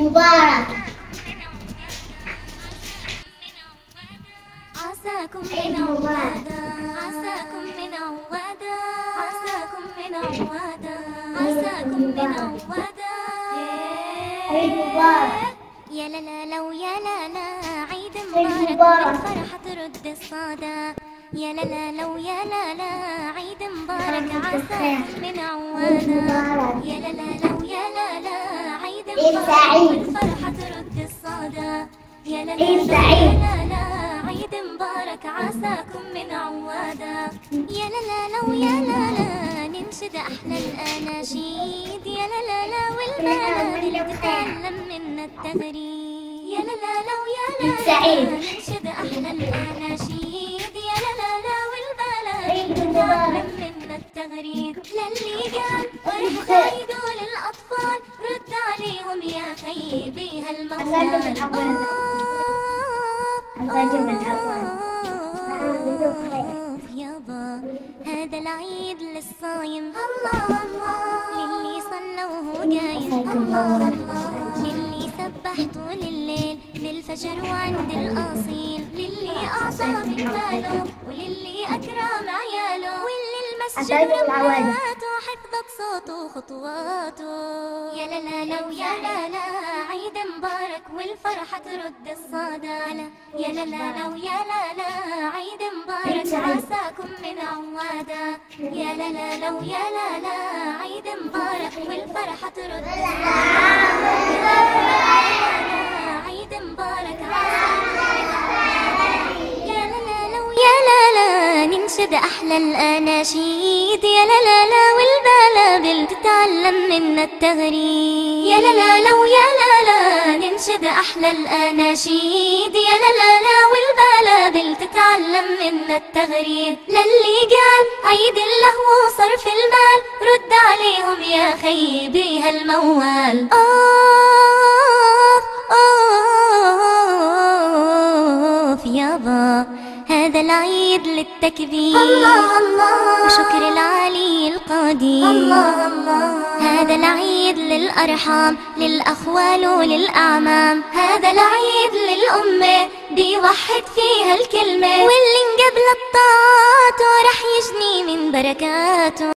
مبارك. عساكم من عوادا عساكم من عوادا عساكم من عوادا عساكم من عوادا عيد مبارك. يا لا لا لا ويا لا لا عيد مبارك. بالفرحة ترد الصدى. يا لا لا لا ويا لا لا عيد مبارك. عساكم من عوادا يا لا عيد سعيد. يا عيد سعيد. يا عيد مبارك عساكم من عوادا يا لا لا لا ويا لا لا ننشد أحلى الأناشيد يا لا لا لا والبلد تتعلم منا التغريد يا لا لا لا ويا لا عيد سعيد. ننشد أحلى الأناشيد يا لا لا لا والبلد تتعلم. منا التغريد للي قال خير. عيدوا للأطفال خيبي أساجم هالموال الأول. أساجم الأول. يابا هذا العيد للصايم. الله الله للي صلى وهو قايم الله الله للي سبح طول الليل للفجر وعند الأصيل. للي أعطى من ماله وللي أكرم عياله. واللي المسجد أساجم حفظت صوته وخطواته يا لا لا لا ويا لا لا عيد مبارك والفرحة ترد الصدى يا لا لا لا ويا لا لا عيد مبارك. عساكم من عوادا يا لا لا لا ويا لا لا عيد مبارك والفرحة ترد عيد مبارك يا لا لا يا لا لا ننشد أحلى الأناشيد يا لا لا تتعلم منا التغريد يا لا لا لا ويا لا لا ننشد أحلى الأناشيد. يا لا لا لا والبلابل تتعلم منا التغريد للي قال عيد اللهو وصرف المال. رد عليهم يا خيبي هالموال. آه آه يابا هذا العيد للتكبير. الله الله. وشكر العلي القدير الله الله. هذا العيد للأرحام للأخوال وللأعمام. هذا العيد للأمة بيوحد فيها الكلمة. واللي انقبل الطاعات راح يجني من بركاته.